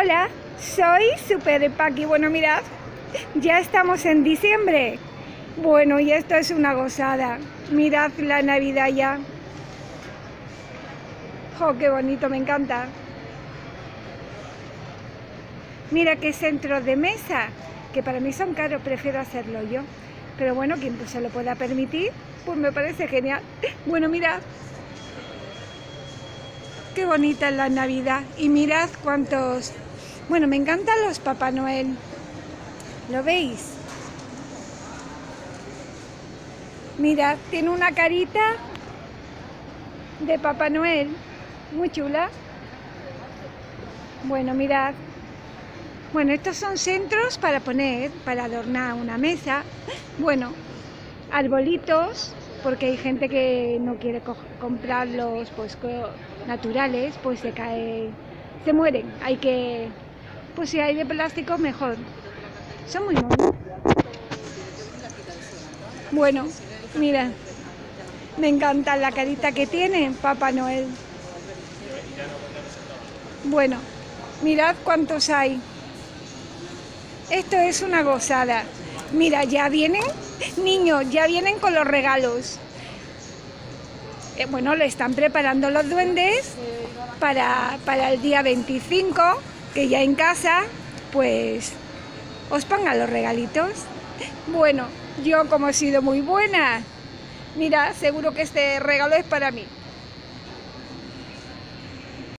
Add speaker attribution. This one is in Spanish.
Speaker 1: Hola, soy Super Paqui. Bueno, mirad, ya estamos en diciembre. Bueno, y esto es una gozada. Mirad la Navidad ya. ¡Oh, qué bonito! Me encanta. Mira qué centros de mesa, que para mí son caros, prefiero hacerlo yo. Pero bueno, quien se lo pueda permitir, pues me parece genial. Bueno, mirad. Qué bonita es la Navidad. Y mirad cuántos... Bueno, me encantan los Papá Noel. ¿Lo veis? Mirad, tiene una carita de Papá Noel. Muy chula. Bueno, mirad. Bueno, estos son centros para poner, para adornar una mesa. Bueno, arbolitos, porque hay gente que no quiere comprarlos pues naturales, pues se cae, se mueren. Hay que, pues si hay de plástico mejor. Son muy bonitos. Bueno, mira, me encanta la carita que tiene Papá Noel. Bueno, mirad cuántos hay. Esto es una gozada. Mira, ya vienen, niños, ya vienen con los regalos. Eh, bueno, le están preparando los duendes para, para el día 25, que ya en casa, pues os pongan los regalitos. Bueno, yo como he sido muy buena, mira, seguro que este regalo es para mí.